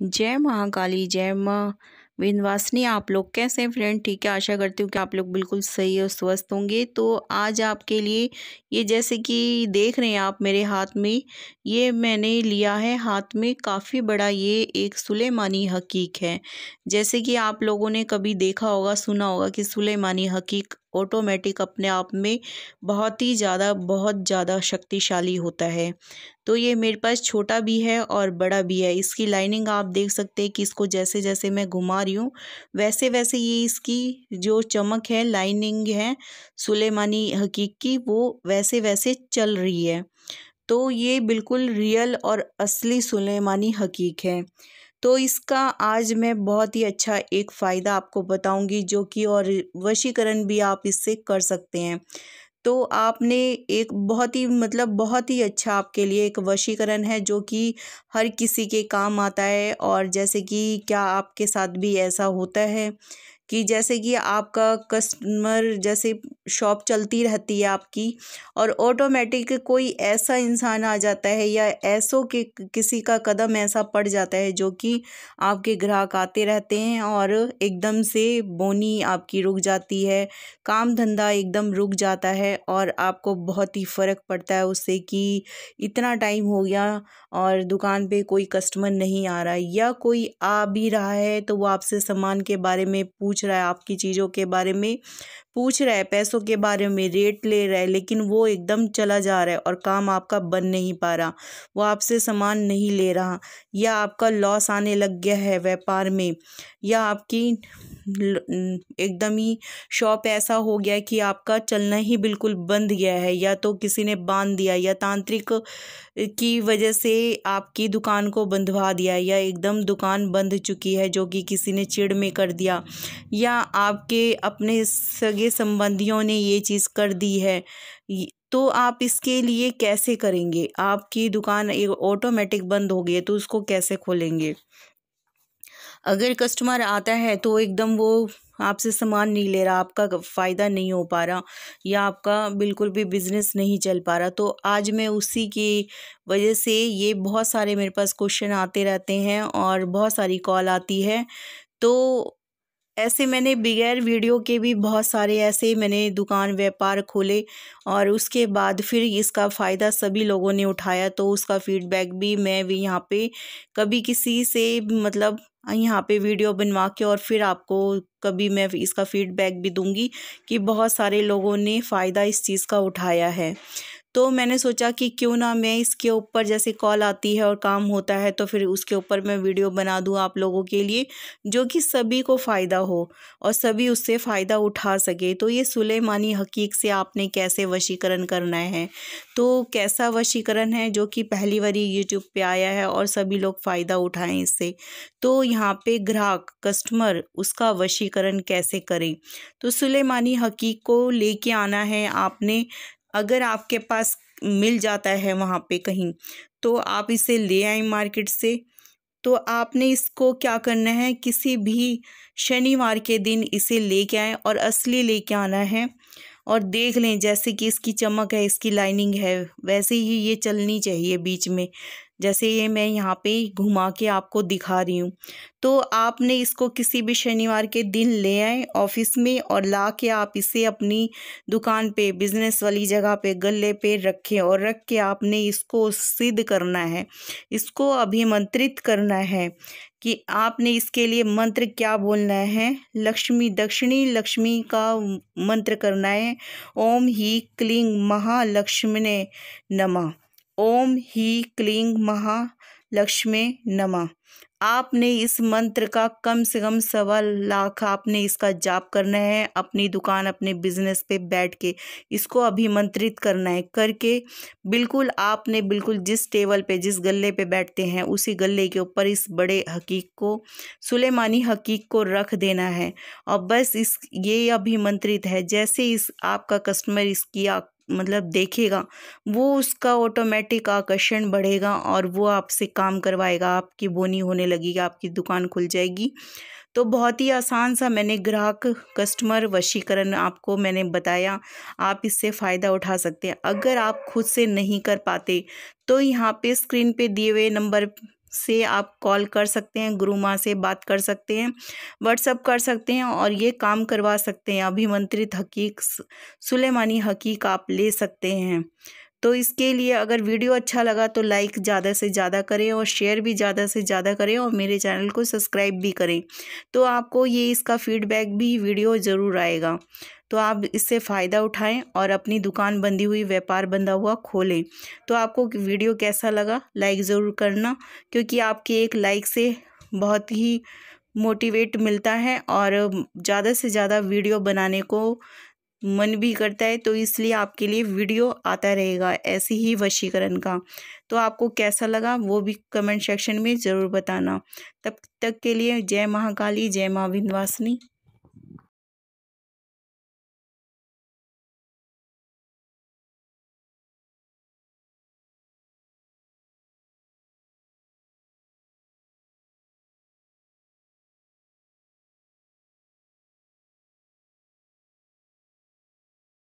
जय महाकाली, जय माँ। विंध्यवासिनी आप लोग कैसे हैं फ्रेंड ठीक है, आशा करती हूँ कि आप लोग बिल्कुल सही और स्वस्थ होंगे। तो आज आपके लिए ये जैसे कि देख रहे हैं आप मेरे हाथ में, ये मैंने लिया है हाथ में काफ़ी बड़ा ये एक सुलेमानी हकीक है। जैसे कि आप लोगों ने कभी देखा होगा, सुना होगा कि सुलेमानी हकीक ऑटोमेटिक अपने आप में बहुत ही ज़्यादा, बहुत ज़्यादा शक्तिशाली होता है। तो ये मेरे पास छोटा भी है और बड़ा भी है। इसकी लाइनिंग आप देख सकते हैं कि इसको जैसे जैसे मैं घुमा रही हूँ वैसे वैसे ये इसकी जो चमक है लाइनिंग है सुलेमानी हकीक की, वो वैसे वैसे चल रही है। तो ये बिल्कुल रियल और असली सुलेमानी हकीक है। तो इसका आज मैं बहुत ही अच्छा एक फ़ायदा आपको बताऊँगी, जो कि और वशीकरण भी आप इससे कर सकते हैं। तो आपने एक बहुत ही मतलब बहुत ही अच्छा आपके लिए एक वशीकरण है, जो कि हर किसी के काम आता है, और जैसे कि क्या आपके साथ भी ऐसा होता है? कि जैसे कि आपका कस्टमर जैसे शॉप चलती रहती है आपकी और ऑटोमेटिक कोई ऐसा इंसान आ जाता है या ऐसों के, किसी का कदम ऐसा पड़ जाता है जो कि आपके ग्राहक आते रहते हैं और एकदम से बोनी आपकी रुक जाती है, काम धंधा एकदम रुक जाता है और आपको बहुत ही फ़र्क पड़ता है उससे कि इतना टाइम हो गया और दुकान पे कोई कस्टमर नहीं आ रहा या कोई आ भी रहा है तो वो आपसे सामान के बारे में पूछ रहा है आपकी चीज़ों के बारे में। पूछ रहा है, पैसों के बारे में रेट ले रहा है, लेकिन वो एकदम चला जा रहा है और काम आपका बन नहीं पा रहा। वो आपसे सामान नहीं ले रहा। या आपका लॉस आने लग गया है व्यापार में, या आपकी एकदम ही शॉप ऐसा हो गया कि आपका चलना ही बिल्कुल बंद गया है, या तो किसी ने बाँध दिया, या तांत्रिक की वजह से आपकी दुकान को बंधवा दिया, या एकदम दुकान बंद चुकी है जो कि किसी ने चिड़ में कर दिया, या आपके अपने सगे संबंधियों ने ये चीज़ कर दी है। तो आप इसके लिए कैसे करेंगे? आपकी दुकान ऑटोमेटिक बंद हो गई है तो उसको कैसे खोलेंगे? अगर कस्टमर आता है तो एकदम वो आपसे सामान नहीं ले रहा, आपका फ़ायदा नहीं हो पा रहा या आपका बिल्कुल भी बिज़नेस नहीं चल पा रहा। तो आज मैं उसी की वजह से ये बहुत सारे मेरे पास क्वेश्चन आते रहते हैं और बहुत सारी कॉल आती है। तो ऐसे मैंने बगैर वीडियो के भी बहुत सारे ऐसे मैंने दुकान व्यापार खोले और उसके बाद फिर इसका फ़ायदा सभी लोगों ने उठाया तो उसका फीडबैक भी मैं भी यहाँ पे कभी किसी से मतलब यहाँ पे वीडियो बनवा के और फिर आपको कभी मैं इसका फीडबैक भी दूँगी कि बहुत सारे लोगों ने फ़ायदा इस चीज़ का उठाया है। तो मैंने सोचा कि क्यों ना मैं इसके ऊपर जैसे कॉल आती है और काम होता है तो फिर उसके ऊपर मैं वीडियो बना दूँ आप लोगों के लिए, जो कि सभी को फ़ायदा हो और सभी उससे फ़ायदा उठा सके। तो ये सुलेमानी हकीक से आपने कैसे वशीकरण करना है? तो कैसा वशीकरण है? जो कि पहली बारी यूट्यूब पे आया है और सभी लोग फ़ायदा उठाएँ इससे। तो यहाँ पे ग्राहक कस्टमर उसका वशीकरण कैसे करें? तो सुलेमानी हकीक को लेके आना है आपने। अगर आपके पास मिल जाता है वहाँ पे कहीं तो आप इसे ले आए मार्केट से। तो आपने इसको क्या करना है, किसी भी शनिवार के दिन इसे लेके आए और असली लेके आना है। और देख लें, जैसे कि इसकी चमक है, इसकी लाइनिंग है, वैसे ही ये चलनी चाहिए बीच में। जैसे ये मैं यहाँ पे घुमा के आपको दिखा रही हूँ। तो आपने इसको किसी भी शनिवार के दिन ले आए ऑफ़िस में और ला के आप इसे अपनी दुकान पे, बिज़नेस वाली जगह पे, गले पे रखें और रख के आपने इसको सिद्ध करना है। इसको अभिमंत्रित करना है कि आपने इसके लिए मंत्र क्या बोलना है? लक्ष्मी दक्षिणी, लक्ष्मी का मंत्र करना है। ओम ही क्लीं महालक्ष्मणे नमः। ओम ही क्लीं महालक्ष्मी नमा। आपने इस मंत्र का कम से कम सवा लाख आपने इसका जाप करना है, अपनी दुकान, अपने बिज़नेस पे बैठ के इसको अभिमंत्रित करना है। करके बिल्कुल आपने बिल्कुल जिस टेबल पे, जिस गले पे बैठते हैं, उसी गले के ऊपर इस बड़े हकीक को, सुलेमानी हकीक को रख देना है। और बस इस, ये अभिमंत्रित है। जैसे इस आपका कस्टमर इसकी मतलब देखेगा, वो उसका ऑटोमेटिक आकर्षण बढ़ेगा और वो आपसे काम करवाएगा, आपकी बोनी होने लगेगी, आपकी दुकान खुल जाएगी। तो बहुत ही आसान सा मैंने ग्राहक कस्टमर वशीकरण आपको मैंने बताया, आप इससे फ़ायदा उठा सकते हैं। अगर आप खुद से नहीं कर पाते तो यहाँ पे स्क्रीन पे दिए हुए नंबर से आप कॉल कर सकते हैं, गुरु माँ से बात कर सकते हैं व्हाट्सअप कर सकते हैं और ये काम करवा सकते हैं। अभिमंत्रित हकीक सुलेमानी हकीक आप ले सकते हैं। तो इसके लिए अगर वीडियो अच्छा लगा तो लाइक ज़्यादा से ज़्यादा करें और शेयर भी ज़्यादा से ज़्यादा करें और मेरे चैनल को सब्सक्राइब भी करें। तो आपको ये इसका फीडबैक भी वीडियो ज़रूर आएगा। तो आप इससे फ़ायदा उठाएँ और अपनी दुकान बंदी हुई, व्यापार बंधा हुआ खोलें। तो आपको वीडियो कैसा लगा, लाइक ज़रूर करना, क्योंकि आपके एक लाइक से बहुत ही मोटिवेट मिलता है और ज़्यादा से ज़्यादा वीडियो बनाने को मन भी करता है तो इसलिए आपके लिए वीडियो आता रहेगा, ऐसे ही वशीकरण का। तो आपको कैसा लगा, वो भी कमेंट सेक्शन में ज़रूर बताना। तब तक के लिए जय महाकाली, जय माँ विंध्यवासिनी